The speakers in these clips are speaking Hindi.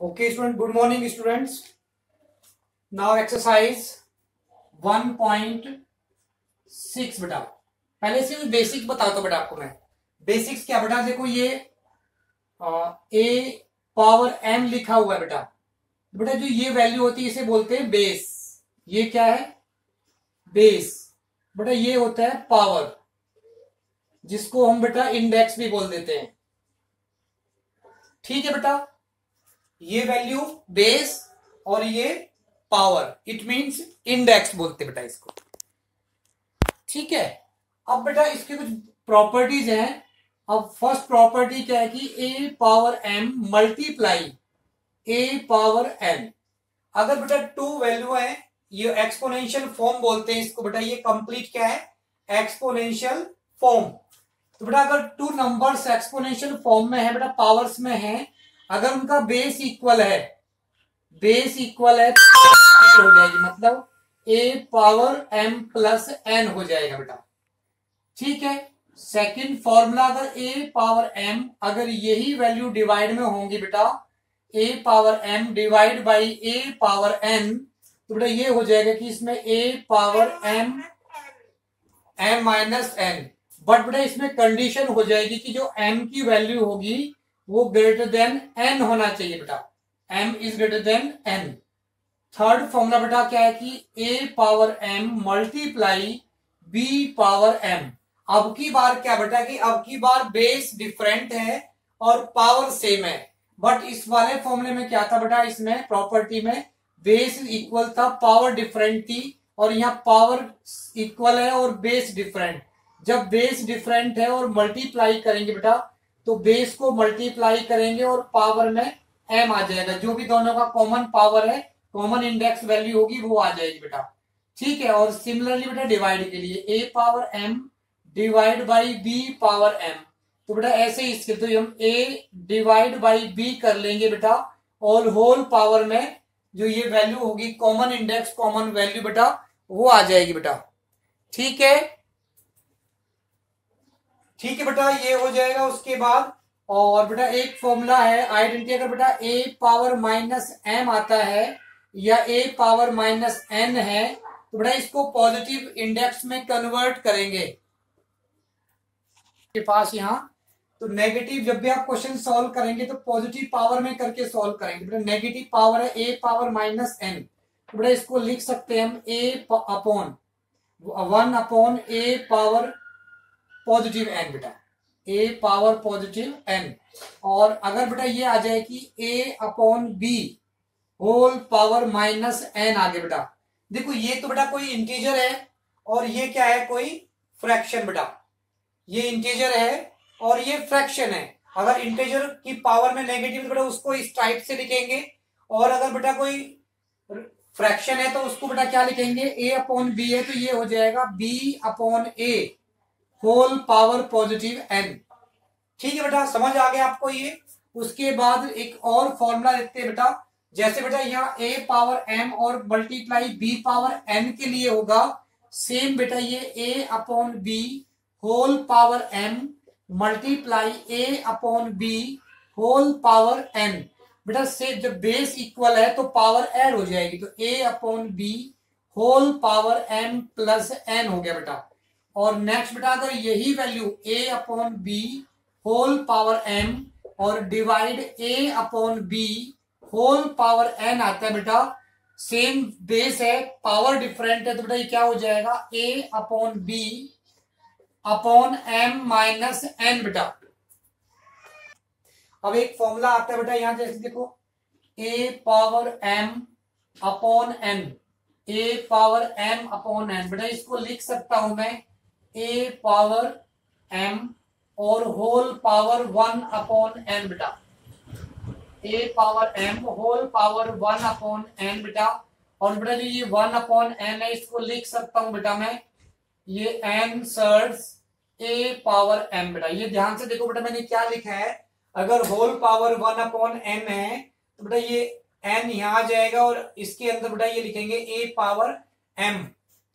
Okay, student. Good morning, students. Now exercise 1.6 बेटा। पहले से बेसिक बताता हूँ बेटा आपको मैं। बेसिक्स क्या बेटा? देखो ये ए पावर एम लिखा हुआ है बेटा। बेटा जो ये वैल्यू होती है इसे बोलते हैं बेस ये क्या है? बेस बेटा ये होता है पावर जिसको हम बेटा इंडेक्स भी बोल देते हैं। ठीक है बेटा? ये वैल्यू बेस और ये पावर इट मींस इंडेक्स बोलते बेटा इसको। ठीक है? अब बेटा इसके कुछ प्रॉपर्टीज़ हैं। अब फ़र्स्ट प्रॉपर्टी क्या है कि A power M multiply A power M अगर बेटा टू वैल्यू है, ये एक्सपोनेंशियल फॉर्म बोलते हैं इसको। बेटा ये कंप्लीट क्या है? एक्सपोनेंशियल फॉर्म तो बेटा अगर टू नंबर्स एक्सपोनेंशियल फॉर्म में है, बेटा पावर्स में है अगर उनका बेस इक्वल है बेस इक्वल है तो हो जाएगी मतलब A power M plus N हो जाएगा बेटा। ठीक है? सेकंड फॉर्मूला अगर ए पावर एम अगर यही वैल्यू डिवाइड में होंगी बेटा A power M divide by A power N तो बेटा ये हो जाएगा कि इसमें A power M M minus N but बेटा इसमें कंडीशन हो जाएगी कि जो एम की वैल्यू होगी वो ग्रेटर देन एन होना चाहिए बेटा। M is greater than n third formula बेटा क्या है कि a power M multiply b power m अब की बार क्या बेटा कि अब की बार बेस डिफरेंट है और पावर सेम है। बट इस वाले फॉर्मूले में क्या था बेटा? इसमें प्रॉपर्टी में बेस इक्वल था पावर डिफरेंट थी और यहाँ पावर इक्वल है और बेस डिफरेंट जब बेस डिफरेंट है और मल्टीप्लाई करेंगे बेटा तो बेस को मल्टीप्लाई करेंगे और पावर में एम आ जाएगा। जो भी दोनों का कॉमन पावर है कॉमन इंडेक्स वैल्यू होगी, वो आ जाएगी बेटा। ठीक है, और सिमिलरली बेटा डिवाइड के लिए A power M divide by B power M तो बेटा ऐसे ही इसके तो हम ए डिवाइड बाई बी कर लेंगे बेटा, और होल पावर में जो ये वैल्यू होगी कॉमन इंडेक्स कॉमन वैल्यू बेटा, वो आ जाएगी बेटा। ठीक है ठीक है बेटा, ये हो जाएगा उसके बाद। और बेटा, एक फॉर्मूला है आइडेंटिटी अगर बेटा ए पावर माइनस एम आता है, या ए पावर माइनस एन है तो बेटा इसको पॉजिटिव इंडेक्स में कन्वर्ट करेंगे। के पास यहाँ तो नेगेटिव जब भी आप क्वेश्चन सॉल्व करेंगे तो पॉजिटिव पावर में करके सॉल्व करेंगे। बेटा नेगेटिव पावर है ए पावर माइनस एन तो बेटा इसको लिख सकते हैं हम A upon one upon A power positive N बेटा। ए पावर पॉजिटिव एन और अगर बेटा ये आ जाए कि A upon B whole power minus N आगे, बेटा। देखो, ये तो बेटा कोई इंटीजर है और ये क्या है कोई फ्रैक्शन बेटा। ये इंटीजर है और ये फ्रैक्शन है। अगर इंटीजर की पावर में नेगेटिव बेटा, उसको इस टाइप से लिखेंगे और अगर बेटा कोई फ्रैक्शन है तो उसको बेटा क्या लिखेंगे? ए अपॉन बी है तो ये हो जाएगा B upon A whole power positive N ठीक है बेटा, समझ आ गया आपको ये? उसके बाद एक और फॉर्मूला लिखते हैं बेटा। जैसे बेटा यहाँ ए पावर एम और मल्टीप्लाई बी पावर एन के लिए होगा सेम बेटा ये A upon B whole power M multiply A upon B whole power N बेटा, से जब बेस इक्वल है तो पावर ऐड हो जाएगी। तो A upon B whole power M plus N हो गया बेटा। और नेक्स्ट बेटा अगर यही value A upon B whole power M और divide A upon B whole power N आता है बेटा सेम बेस है पावर डिफरेंट है तो बेटा ये क्या हो जाएगा? A upon B upon M minus N बेटा। अब एक फॉर्मूला आता है बेटा यहाँ, जैसे देखो A power M upon N A power M upon N बेटा इसको लिख सकता हूँ मैं ए पावर एम और whole power one upon N बेटा A power M whole power one upon N बेटा और बेटा जो ये वन अपॉन एन है, इसको लिख सकता हूँ बेटा मैं। ये एन सर्स ए पावर एम बेटा ये ध्यान से देखो बेटा मैंने क्या लिखा है। अगर whole power one upon N है तो बेटा ये एन यहाँ आ जाएगा और इसके अंदर बेटा ये लिखेंगे ए पावर एम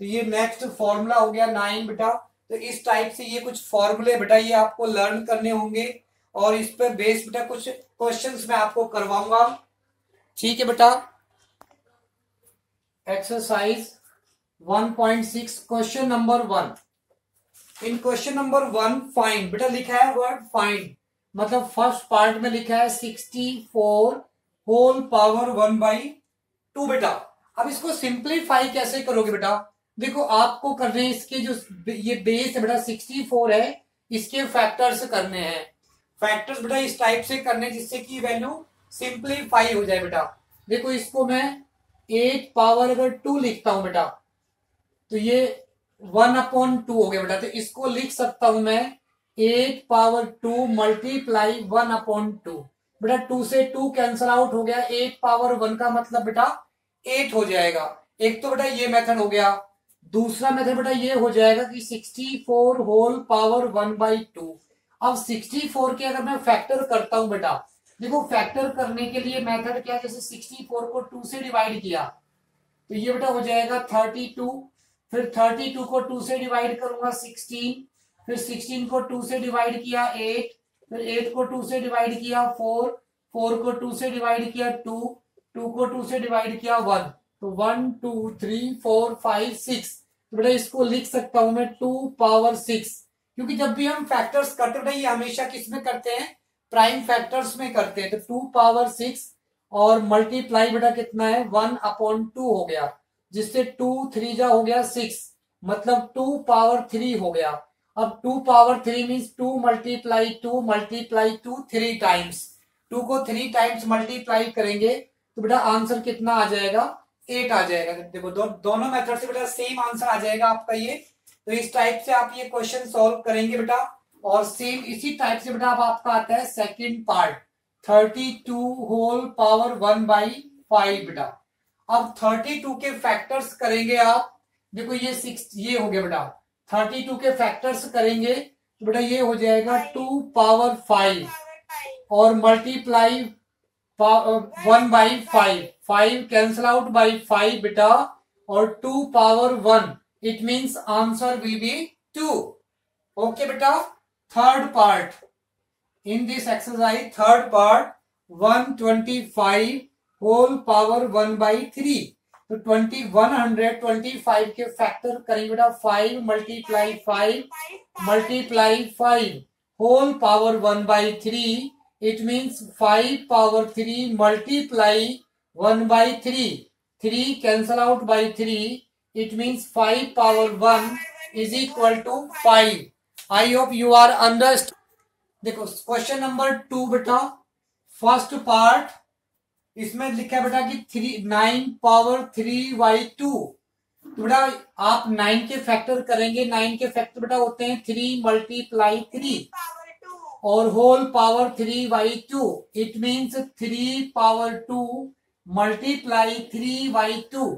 तो ये नेक्स्ट फॉर्मूला हो गया नाइन बेटा। तो इस टाइप से ये कुछ फॉर्मूले बेटा, ये आपको लर्न करने होंगे। और इस पर बेस बेटा कुछ क्वेश्चंस मैं आपको करवाऊँगा। ठीक है बेटा? Exercise 1.6 question number one in question number one find बेटा लिखा है वर्ड फाइंड मतलब फ़र्स्ट पार्ट में लिखा है 64 whole power one by two बेटा। अब इसको सिंप्लीफाई कैसे करोगे बेटा? देखो, आपको करने इसके जो ये बेस बेटा 64 है, इसके फैक्टर्स करने हैं। फैक्टर्स बेटा, इस टाइप से करने, जिससे कि वैल्यू सिंप्लीफाई हो जाए बेटा। देखो, इसको मैं एट पावर अगर टू लिखता हूँ बेटा। तो ये वन अपॉन टू हो गया बेटा। तो इसको लिख सकता हूँ मैं eight power two multiply one upon two बेटा टू से टू कैंसल आउट हो गया। एट पावर वन का मतलब बेटा एट हो जाएगा। एक तो बेटा ये मेथड हो गया। दूसरा मेथड बेटा ये हो जाएगा कि sixty four whole power one by two अब सिक्सटी फोर के अगर मैं फैक्टर करता हूँ बेटा, देखो फैक्टर करने के लिए मेथड क्या जैसे सिक्सटी फोर को टू से डिवाइड किया तो ये बेटा हो जाएगा थर्टी टू फिर थर्टी टू को टू से डिवाइड करूँगा सिक्सटीन फिर सिक्सटीन को टू से डिवाइड किया एट फिर एट को टू से डिवाइड किया फोर फोर को टू से डिवाइड किया टू टू को टू से डिवाइड किया वन तो one, two, three, four, five, six. तो बेटा इसको लिख सकता हूँ मैं टू पावर सिक्स। क्योंकि जब भी हम फैक्टर्स करते हैं, ये हमेशा किसमें करते हैं? प्राइम फैक्टर्स में करते हैं। तो टू पावर सिक्स और मल्टीप्लाई बेटा कितना है? वन अपॉन टू हो गया। जिससे टू, थ्री जा हो गया सिक्स। मतलब टू पावर थ्री हो गया। अब two power three means two multiply two multiply two, three times two को थ्री टाइम्स मल्टीप्लाई करेंगे तो बेटा आंसर कितना आ जाएगा? एट आ जाएगा। देखो दो, दोनों मेथड से बेटा सेम आंसर आ जाएगा आपका ये। तो इस टाइप से आप ये क्वेश्चन सॉल्व करेंगे बेटा। और सेम इसी टाइप से बेटा आपका आता है second part thirty two whole power one by five बेटा। अब थर्टी टू के फैक्टर्स करेंगे आप। देखो ये सिक्स ये हो गया बेटा। थर्टी टू के फैक्टर्स करेंगे तो बेटा ये हो जाएगा टू पावर फाइव और multiply one by five five cancel out by five बेटा और two power one it means answer will be two okay बेटा third part in this exercise third part one twenty five whole power one by three तो twenty one hundred twenty five के फैक्टर करेंगे बेटा five multiply five multiply five whole power one by three it means five power three multiply one by three three cancel out by three it means five power one is equal to five I hope you are understand देखो क्वेश्चन नंबर टू बेटा फ़र्स्ट पार्ट इसमें लिखा बेटा कि three nine power three by two बेटा, आप नाइन के फैक्टर करेंगे नाइन के फैक्टर बेटा होते हैं थ्री मल्टीप्लाई थ्री और whole power three by two it means three power two multiply three by two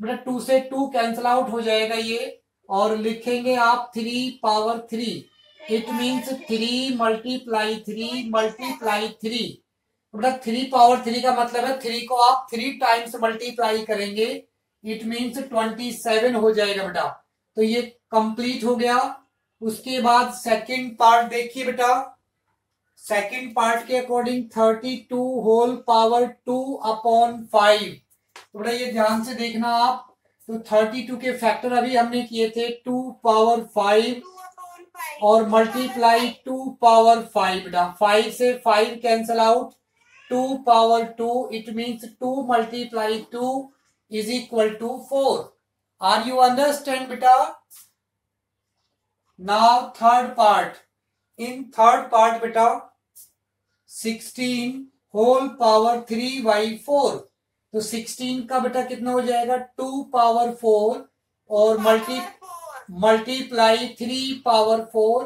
बेटा टू से टू कैंसल आउट हो जाएगा ये, और लिखेंगे आप three power three it means three multiply three multiply three बेटा थ्री पावर थ्री का मतलब है थ्री को आप थ्री टाइम्स मल्टीप्लाई करेंगे. इट मीन्स ट्वेंटी सेवन हो जाएगा बेटा. तो ये कंप्लीट हो गया. उसके बाद सेकंड पार्ट देखिए बेटा. सेकंड पार्ट के according thirty two whole power two upon five बेटा ये ध्यान से देखना आप। तो थर्टी टू के फैक्टर अभी हमने किए थे टू पावर फाइव और मल्टीप्लाई टू पावर फाइव बेटा फाइव से five cancel out 2 power 2 it means 2 multiply 2 is equal to 4 are you understand beta now third part in third part beta 16 whole power three by four तो 16 का बेटा कितना हो जाएगा टू पावर फोर और multi multiply three power four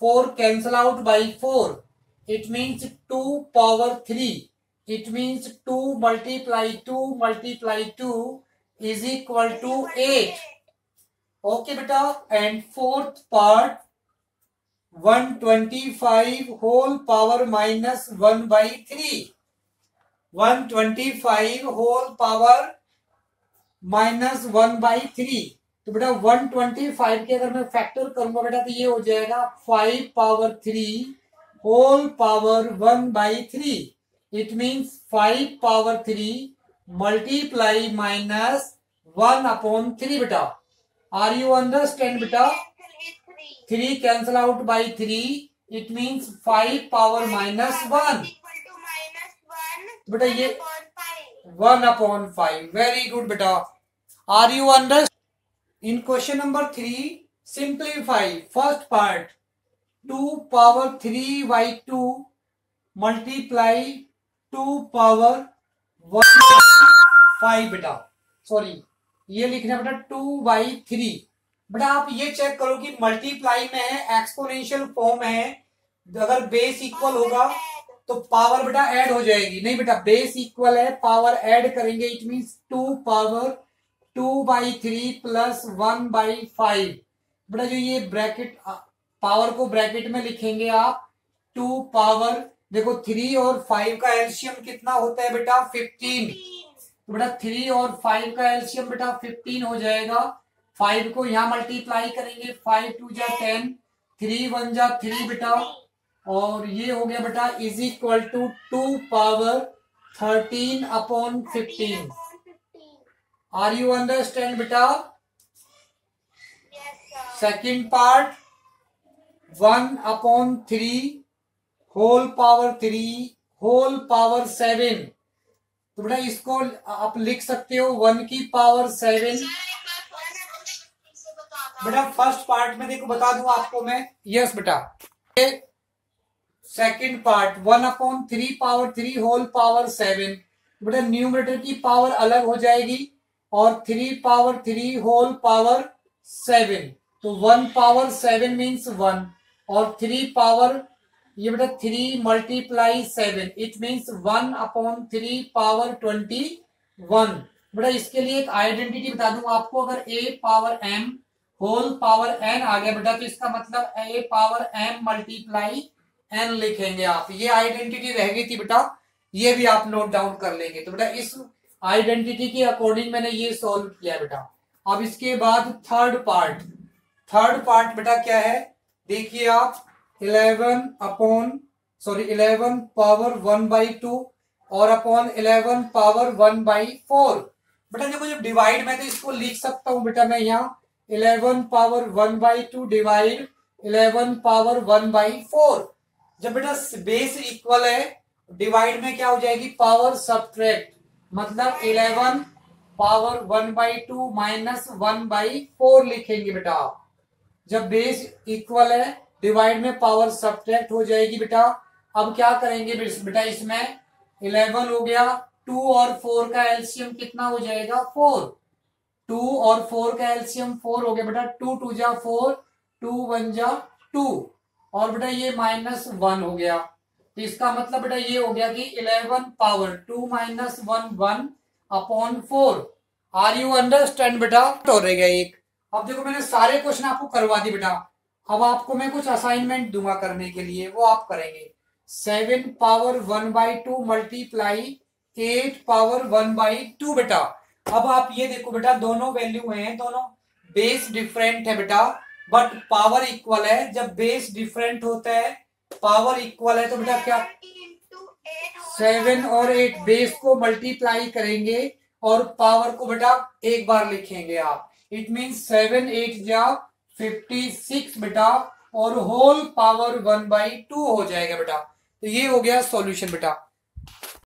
four cancel out by four it means 2 power 3. It means 2 multiply 2 multiply 2 is equal to 8. Okay, beta. And fourth part 125 whole power minus 1 by 3. 125 whole power minus one by three तो बेटा 125 के अगर मैं फैक्टर करूँगा बेटा तो ये हो जाएगा five power three whole power one by three it means five power three multiply minus one upon three बेटा आर यू अंडरस्टैंड बेटा three cancel out by three it means five power minus one बेटा ये one upon five very good बेटा. Are you under in question number three simplify first part two power three by two multiply two power one five बेटा. सॉरी ये लिखना बेटा टू बाई थ्री बेटा आप ये चेक करो कि मल्टीप्लाई में है एक्सपोनेंशियल फॉर्म है, अगर बेस इक्वल होगा तो पावर बेटा ऐड हो जाएगी। नहीं बेटा बेस इक्वल है पावर ऐड करेंगे it means two power two by three plus one by five बेटा जो ये ब्रैकेट पावर को ब्रैकेट में लिखेंगे आप टू पावर देखो थ्री और फाइव का एल्शियम कितना होता है बेटा फिफ्टीन तो बेटा थ्री और फाइव का एल्शियम बेटा फिफ्टीन हो जाएगा। फाइव को यहाँ मल्टीप्लाई करेंगे फाइव टू जा टेन थ्री वन जा थ्री बेटा। और ये हो गया बेटा is equal to two power thirteen upon fifteen are you understand बेटा? Second part one upon three whole power three whole power seven तो बेटा इसको आप लिख सकते हो वन की पावर सेवन बेटा फ़र्स्ट पार्ट में देखो, बता दूँ आपको मैं। यस बेटा। Second part one upon three power three whole power seven बेटा न्यूमरेटर की पावर अलग हो जाएगी और three power three whole power seven तो one power seven means one और थ्री पावर ये बेटा three multiply seven it means one upon three power twenty one बेटा, इसके लिए एक आइडेंटिटी बता दूँ आपको। अगर a power m whole power n आ गया बेटा तो इसका मतलब a power m multiply n लिखेंगे आप। ये आइडेंटिटी रह गई थी बेटा, ये भी आप नोट डाउन कर लेंगे। तो बेटा, इस आइडेंटिटी के अकॉर्डिंग मैंने ये सोल्व किया बेटा। अब इसके बाद थर्ड पार्ट थर्ड पार्ट बेटा क्या है? देखिए आप eleven upon sorry eleven power one by two और upon eleven power one by four बेटा देखो, जब डिवाइड में तो इसको लिख सकता हूँ बेटा मैं यहाँ। Eleven power one by two divide eleven power one by four. जब बेटा बेस इक्वल है डिवाइड में क्या हो जाएगी? पावर सब्ट्रैक्ट मतलब eleven power one by two minus one by four लिखेंगे बेटा। आप जब बेस इक्वल है डिवाइड में पावर सब्ट्रैक्ट हो जाएगी बेटा। अब क्या करेंगे बेटा इसमें? इलेवन हो गया, टू और फोर का एल्सियम कितना हो जाएगा? फोर। टू और फोर का एल्सियम फोर हो गया बेटा, टू टू जा फोर, टू, वन जा टू। और बेटा ये माइनस वन हो गया। तो इसका मतलब बेटा ये हो गया कि eleven power two minus one one upon four. Are you understand बेटा? हो रहेगा एक। अब देखो मैंने सारे क्वेश्चन आपको करवा दी बेटा। अब आपको मैं कुछ असाइनमेंट दूँगा करने के लिए, वो आप करेंगे। Seven power one by two multiply eight power one by two बेटा। अब आप ये देखो बेटा, दोनों वैल्यू हैं, दोनों बेस डिफरेंट है बेटा बट पावर इक्वल है। जब बेस डिफरेंट होता है पावर इक्वल है तो बेटा क्या? सेवन और एट बेस को मल्टीप्लाई करेंगे और पावर को बेटा एक बार लिखेंगे आप। इट मीन सेवन एट जा फिफ्टी सिक्स बेटा, और whole power one by two हो जाएगा बेटा। तो ये हो गया सॉल्यूशन बेटा।